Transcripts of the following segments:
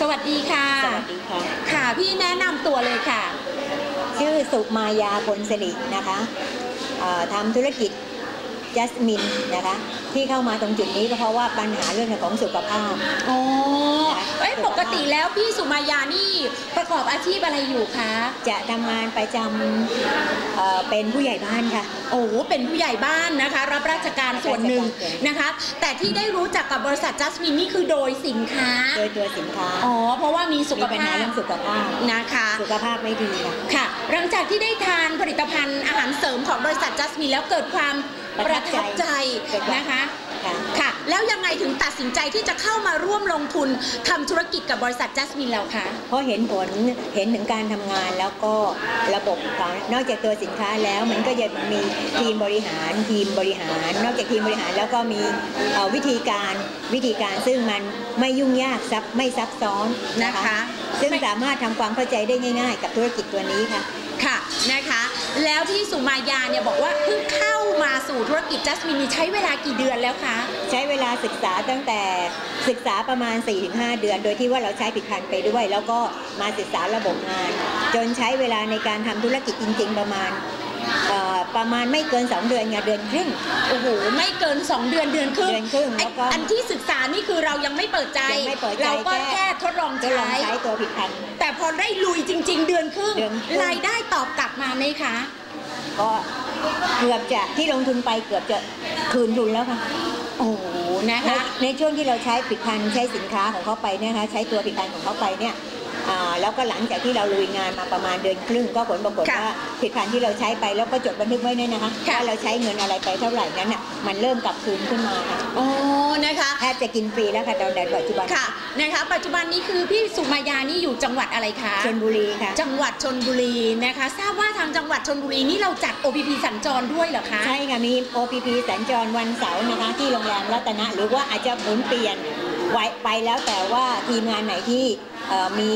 สวัสดีค่ะ สวัสดีค่ะ ค่ะ พี่แนะนำตัวเลยค่ะ ชื่อสุมายาพลสิรินะคะเอ่อทำธุรกิจ จัสมินนะคะที่เข้ามาตรงจุดนี้ก็เพราะว่าปัญหาเรื่องของสุขภาพอ๋อเอ้ยปกติแล้วพี่สุมายานี่ประกอบอาชีพอะไรอยู่คะ จะทำงานประจำเอ่อเป็นผู้ใหญ่บ้านค่ะ โอ้เป็นผู้ใหญ่บ้านนะคะ รับราชการส่วนหนึ่งนะคะ แต่ที่ได้รู้จักกับบริษัทจัสมินนี่คือโดยสินค้า โดยตัวสินค้า อ๋อ เพราะว่ามีสุขมีปัญภาหาพเรื่องสุขภาพนะคะ สุขภาพไม่ดีค่ะ ค่ะ หลังจากที่ได้ทานผลิตภัณฑ์อาหารเสริมของบริษัทจัสมินแล้วเกิดความประทับใจเกิดความนะคะค่ะค่ะ แล้วยังไงถึงตัดสินใจที่จะเข้ามาร่วมลงทุนทำธุรกิจกับบริษัทจัสมินแล้วคะเพราะเห็นผลเห็นถึงการทำงานแล้วก็ระบบของนอกจากตัวสินค้าแล้วมันก็จะมีทีมบริหารทีมบริหาร นอกจากทีมบริหารแล้วก็มีเอ่อวิธีการวิธีการซึ่งมันไม่ยุ่งยากซับไม่ซับซ้อนนะนะคะคะ ซึ่งสามารถทำความเข้าใจได้ง่าย ๆ กับธุรกิจตัวนี้ค่ะค่ะนะคะ แล้วพี่สุมายาเนี่ยบอกว่าเพิ่งเข้ามาสู่ธุ รกิจจัสมินนี่ใช้เวลากี่เดือนแล้วคะใช้เวลาศึกษาตั้งแต่ศึกษาประมาณ 4-5 เดือน โดยที่ว่าเราใช้ผลิดพันธ์ไปด้วย แล้วก็มาศึกษาระบบงาน จนใช้เวลาในการทำธุรกิจจริง ๆ ประมาณเอ่อประมาณไม่เกิน 2 เดือนไงเดือนครึ่งโอ้โหไม่เกิน 2 เดือนเดือนครึ่งเดือนครึ่งไอ้แล้วก็อันที่ศึกษานี่คือเรายังไม่เปิดใจยังไม่เปิดใจเราก็แค่แค่ทดลองจะลองใช้ใช้ตัวผลิดพันธ์แต่พอได้ลุยจริงๆเดือนครึ่งเดือนครึ่งรายได้ตอบกลับมาไหมคะก็ เกือบจะที่ลงทุนไปเกือบจะคืนทุนแล้วค่ะ โอ้โหนะในคะ ในช่วงที่เราใช้ผลิดพันธ์ใช้สินค้าของเขาไปเนี่ยนะคะใช้ตัวผลิดพันธ์ของเขาไปเนี่ยอ่า แล้วก็หลังจากที่เราลุยงานมาประมาณเดือนครึ่งก็ผลปรากฏค่ะว่าผลิดพันธ์ที่เราใช้ไปแล้วก็จดบันทึกไว้เนี่ยนะคะค่ะว่าเราใช้เงินอะไรไปเท่าไหร่นั้นน่ะมันเริ่มกลับคืนขึ้นมาค่ะโอ้นะคะแทบจะกินฟรีแล้วค่ะตอนปัจจุบันค่ะนะคะปัจจุบันนี้คือพี่สุมายานี่อยู่จังหวัดอะไรคะชลบุรีค่ะจังหวัดชนบุรีนะคะ ทราบว่าทางจังหวัดชนบุรีนี่เราจัด OPP สัญจรด้วยเหรอคะใช่ค่ะมี OPP สัญจรวันเสาร์นะคะที่โรงแรมรัตนะ หรือว่าอาจจะหมุนเปลี่ยนไว้ไปแล้วแต่ว่าทีมงานไหนที่เอ่อ มี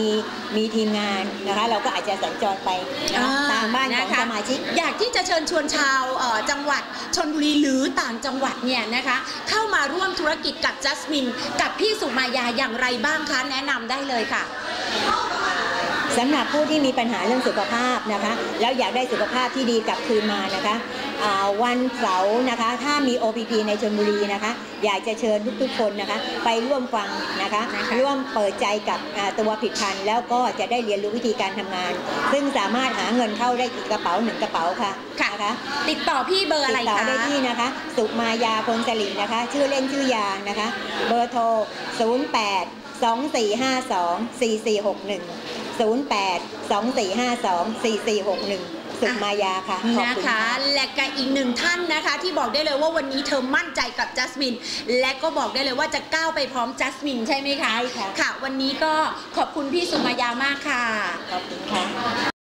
มีทีมงานนะคะเราก็อาจจะสัญจรไปนะคะอ่าตามบ้านของนะคะสมาชิก อยากที่จะเชิญชวนชาวเอ่อจังหวัดชนบุรีหรือต่างจังหวัดเนี่ยนะคะเข้ามาร่วมธุรกิจกับจัสมิน กับพี่สุมายาอย่างไรบ้างคะแนะนำได้เลยค่ะ สำหรับผู้ที่มีปัญหาเรื่องสุขภาพนะคะ แล้วอยากได้สุขภาพที่ดีกลับคืนมานะคะอ่าวันเสาร์นะคะ ถ้ามี OPP ในชลบุรีนะคะ อยากจะเชิญทุกๆคนนะคะ ไปร่วมฟังนะคะนะคะร่วมเปิดใจกับอ่าตัวผลิดพันธ์แล้วก็จะได้เรียนรู้วิธีการทำงาน ซึ่งสามารถหาเงินเข้าได้อีกกระเป๋าหนึ่งกระเป๋าค่ะค่ะนะคะติดต่อพี่เบอร์อะไรติดต่อคะได้ที่นะคะ สุมายาพลสลินะคะ ชื่อเล่นชื่อยางนะคะ เบอร์โทร 08 2452 4461 08 2452 4461สุมายาค่ะขอบนะคุณคะค่ะและก็อีกหนึ่งท่านนะคะ ที่บอกได้เลยว่าวันนี้เธอมั่นใจกับจัสมิน และก็บอกได้เลยว่าจะก้าวไปพร้อมจัสมินใช่ไหมคะใช่ค่ะ ค่ะ วันนี้ก็ขอบคุณพี่สุมายามากค่ะ ขอบคุณค่ะ